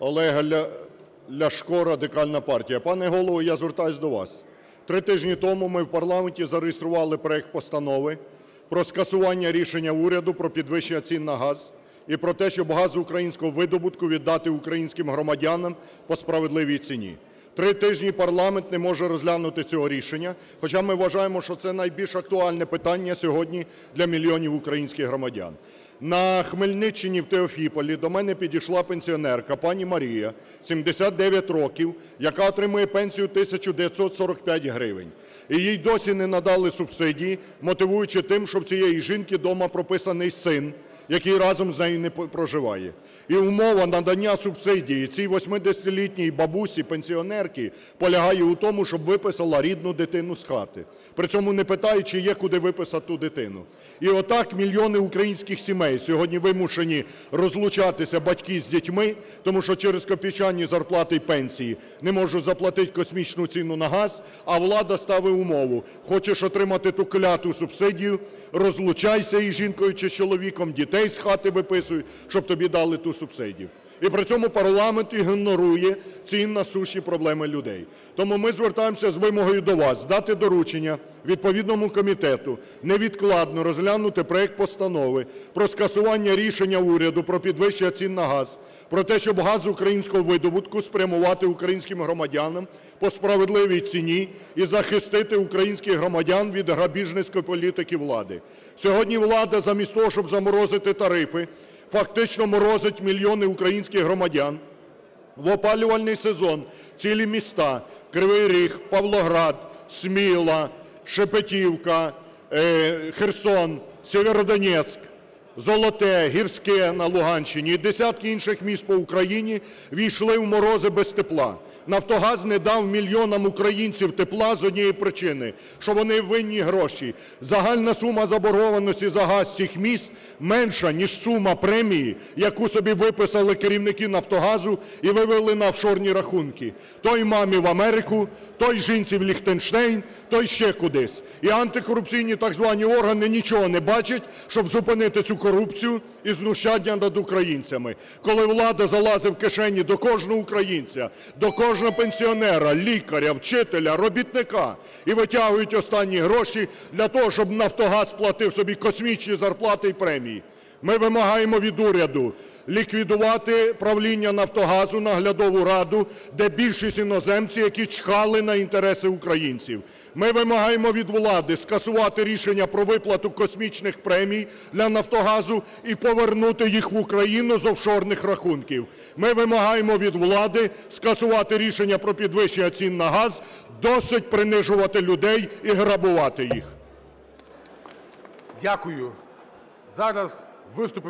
Олег Ляшко, Радикальна партія. Пане Голово, я звертаюсь до вас. Три тижні тому ми в парламенті зареєстрували проект постанови про скасування рішення уряду про підвищення цін на газ і про те, щоб газ українського видобутку віддати українським громадянам по справедливій ціні. Три тижні парламент не може розглянути цього рішення, хоча ми вважаємо, що це найбільш актуальне питання сьогодні для мільйонів українських громадян. На Хмельниччині в Теофіполі до мене підійшла пенсіонерка пані Марія, 79 років, яка отримує пенсію 1945 гривень. І їй досі не надали субсидії, мотивуючи тим, що в цієї жінки вдома прописаний син, який разом з нею не проживає. І умова надання субсидії цій 80-літній бабусі, пенсіонерці, полягає у тому, щоб виписала рідну дитину з хати. При цьому не питають, чи є куди виписати ту дитину. І отак мільйони українських сімей сьогодні вимушені розлучатися батьки з дітьми, тому що через копійчані зарплати і пенсії. Не можуть заплатити космічну ціну на газ, а влада ставить умову: хочеш отримати ту кляту субсидію, розлучайся із жінкою чи чоловіком, дітей з хати виписуй, щоб тобі дали ту субсидію. І при цьому парламент ігнорує ці насущі проблеми людей. Тому ми звертаємося з вимогою до вас дати доручення відповідному комітету невідкладно розглянути проект постанови про скасування рішення уряду про підвищення цін на газ, про те, щоб газ українського видобутку спрямувати українським громадянам по справедливій ціні і захистити українських громадян від грабіжницької політики влади. Сьогодні влада замість того, щоб заморозити тарифи, фактично морозить мільйони українських громадян. В опалювальний сезон цілі міста – Кривий Ріг, Павлоград, Сміла, Шепетівка, е, Херсон, Сєвєродонецьк, Золоте, Гірське на Луганщині і десятки інших міст по Україні війшли в морози без тепла. "Нафтогаз" не дав мільйонам українців тепла з однієї причини, що вони винні гроші. Загальна сума заборгованості за газ цих міст менша, ніж сума премії, яку собі виписали керівники "Нафтогазу" і вивели на офшорні рахунки. Той мамі в Америку, той жінці в Ліхтенштейн, той ще кудись. І антикорупційні так звані органи нічого не бачать, щоб зупинити цю корупцію і знущання над українцями. Коли влада залазить в кишені до кожного українця, до кожного пенсіонера, лікаря, вчителя, робітника і витягують останні гроші для того, щоб "Нафтогаз" платив собі космічні зарплати і премії. Ми вимагаємо від уряду ліквідувати правління "Нафтогазу", наглядову раду, де більшість іноземці, які чхали на інтереси українців. Ми вимагаємо від влади скасувати рішення про виплату космічних премій для "Нафтогазу" і повернути їх в Україну з офшорних рахунків. Ми вимагаємо від влади скасувати рішення про підвищення цін на газ. Досить принижувати людей і грабувати їх. Дякую. Зараз виступи